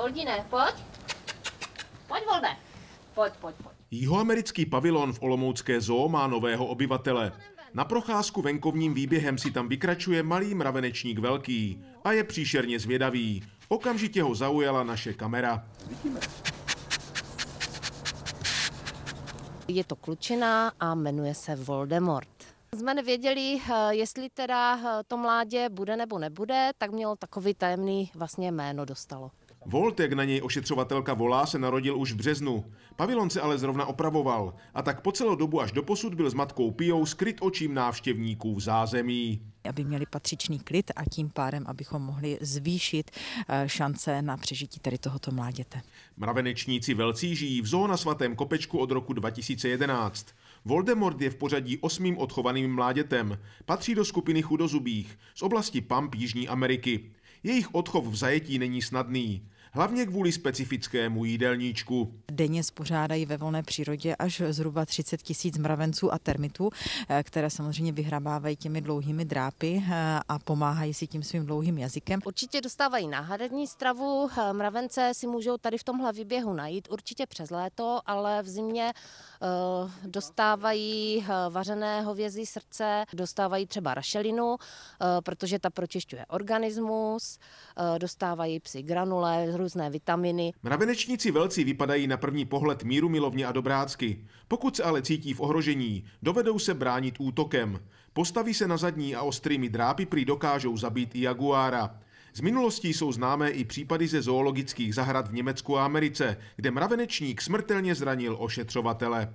Voldine, pojď. Pojď, Volde. Pojď, pojď, pojď. Jihoamerický pavilon v Olomoucké zoo má nového obyvatele. Na procházku venkovním výběhem si tam vykračuje malý mravenečník velký a je příšerně zvědavý. Okamžitě ho zaujala naše kamera. Je to klučina a jmenuje se Voldemort. Jsme nevěděli, eh, jestli teda eh, to mládě bude nebo nebude, tak mělo takový tajemný vlastně jméno dostalo. Volt, jak na něj ošetřovatelka volá, se narodil už v březnu. Pavilon se ale zrovna opravoval a tak po celou dobu až do posud byl s matkou Pijou skryt očím návštěvníků v zázemí. Aby měli patřičný klid a tím pádem, abychom mohli zvýšit eh, šance na přežití tady tohoto mláděte. Mravenečníci velcí žijí v zoo na svatém kopečku od roku 2011. Voldemort je v pořadí osmým odchovaným mládětem. Patří do skupiny chudozubých z oblasti Pamp Jižní Ameriky. Jejich odchov v zajetí není snadný, hlavně kvůli specifickému jídelníčku. Denně spořádají ve volné přírodě až zhruba 30 tisíc mravenců a termitů, eh, které samozřejmě vyhrabávají těmi dlouhými drápy eh, a pomáhají si tím svým dlouhým jazykem. Určitě dostávají náhradní stravu, eh, mravence si můžou tady v tomhle výběhu najít, určitě přes léto, ale v zimě dostávají vařené hovězí srdce, dostávají třeba rašelinu, protože ta pročišťuje organismus, dostávají psy granule, různé vitaminy. Mravenečníci velcí vypadají na první pohled míru milovně a dobrácky. Pokud se ale cítí v ohrožení, dovedou se bránit útokem. Postaví se na zadní a ostrými drápy prý dokážou zabít i jaguára. Z minulosti jsou známé i případy ze zoologických zahrad v Německu a Americe, kde mravenečník smrtelně zranil ošetřovatele.